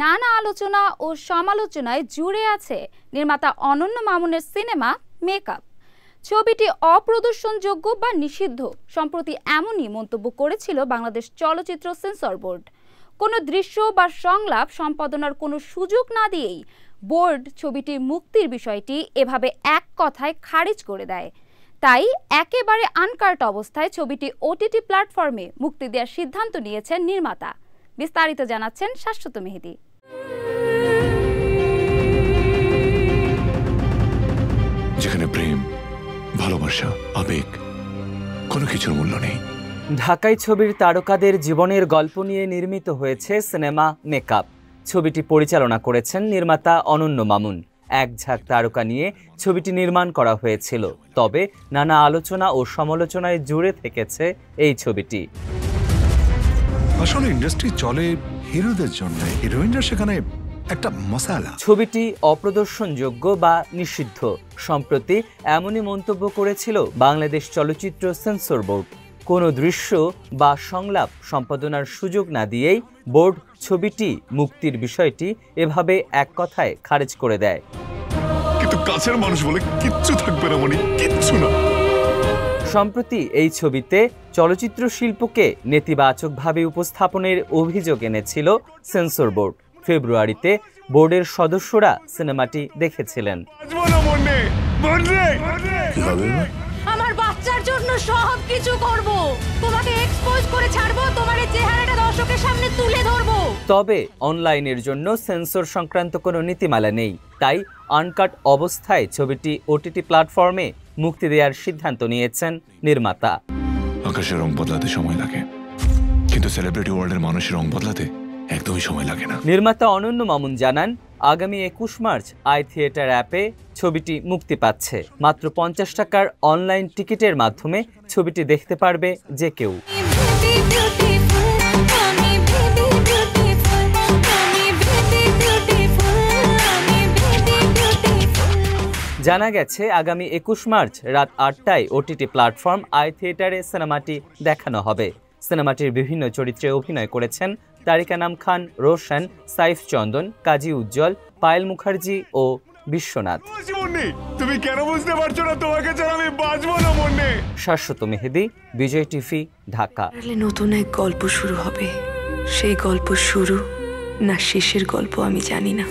নানা আলোচনা ও সমালোচনায় জুড়ে আছে নির্মাতা অনন্য মামুনের সিনেমা মেকআপ। ছবিটি অপ্রদর্শনযোগ্য বা নিষিদ্ধ, সম্প্রতি এমনই মন্তব্য করেছিল বাংলাদেশ চলচ্চিত্র সেন্সর বোর্ড। কোনো দৃশ্য বা সংলাপ সম্পাদনার কোনো সুযোগ না দিয়েই বোর্ড ছবিটি মুক্তির বিষয়টি এভাবে এক কথায় খারিজ করে দেয়। তাই একেবারে আনকার্ট অবস্থায় ছবিটি ওটিটি প্ল্যাটফর্মে মুক্তি দেওয়ার সিদ্ধান্ত নিয়েছেন নির্মাতা। বিস্তারিত জানাচ্ছেন শাশ্বত মেহেদি। যেখানে প্রেম ভালোবাসা আবেগ কোনো কিছুর মূল্য নেই। ঢাকাই ছবির তারকাদের জীবনের গল্প নিয়ে নির্মিত হয়েছে সিনেমা মেকআপ। ছবিটি পরিচালনা করেছেন নির্মাতা অনন্য মামুন। এক ঝাঁক তারকা নিয়ে ছবিটি নির্মাণ করা হয়েছিল। তবে নানা আলোচনা ও সমালোচনায় জুড়ে থেকেছে এই ছবিটি। আসলে ইন্ডাস্ট্রি চলে হিরোদের জন্য। হিরোইনরা সেখানে একটা মশালা। ছবিটি অপ্রদর্শনযোগ্য বা নিষিদ্ধ। সম্প্রতি এমনই মন্তব্য করেছিল বাংলাদেশ চলচ্চিত্র সেন্সর বোর্ড। কোনো দৃশ্য বা সংলাপ সম্পাদনার সুযোগ না দিয়েই বোর্ড ছবিটি মুক্তির বিষয়টি এভাবে এক কথায় খারিজ করে দেয়। কিন্তু কাছের মানুষ বলে কিচ্ছু থাকবে না মনে কিচ্ছু না। সম্প্রতি এই ছবিতে চলচ্চিত্র শিল্পকে নেতিবাচকভাবে উপস্থাপনের অভিযোগ এনেছিল সেন্সর বোর্ড। ফেব্রুয়ারিতে বোর্ডের সদস্যরা সিনেমাটি দেখেছিলেন? আমার বাচ্চার জন্য সব কিছু করব। তবে অনলাইনের জন্য সেন্সর সংক্রান্ত কোনো নীতিমালা নেই। তাই আনকাট অবস্থায় ছবিটি ওটিটি প্ল্যাটফর্মে মুক্তি দেওয়ার সিদ্ধান্ত নিয়েছেন নির্মাতা। আকাশের রং বদলাতে সময় লাগে। কিন্তু সেলিব্রিটি ওয়ার্ল্ডের মানুষের রং বদলাতে একদমই সময় লাগে না। নির্মাতা অনন্য মামুন জানান আগামী একুশ মার্চ আই থিয়েটার অ্যাপে ছবিটি মুক্তি পাচ্ছে। মাত্র পঞ্চাশ টাকার অনলাইন টিকিটের মাধ্যমে ছবিটি দেখতে পারবে যে কেউ। জানা গেছে আগামী একুশ মার্চ রাত আটটায় ওটিটি প্ল্যাটফর্ম আই থিয়েটারে সিনেমাটি দেখানো হবে। সিনেমাটির বিভিন্ন চরিত্রে অভিনয় করেছেন তারিকা নাম খান রোশন সাইফ চন্দন কাজী উজ্জ্বল পায়েল মুখার্জি ও বিশ্বনাথ। তুমি কেন বুঝতে পারছ না? তোমাকে ছাড়া আমি বাঁচবো না মুন্নি। শাশ্বত মেহেদি বিজয় টিভি ঢাকা। নতুন এক গল্প শুরু হবে। সেই গল্প শুরু না শেষের গল্প আমি জানি না।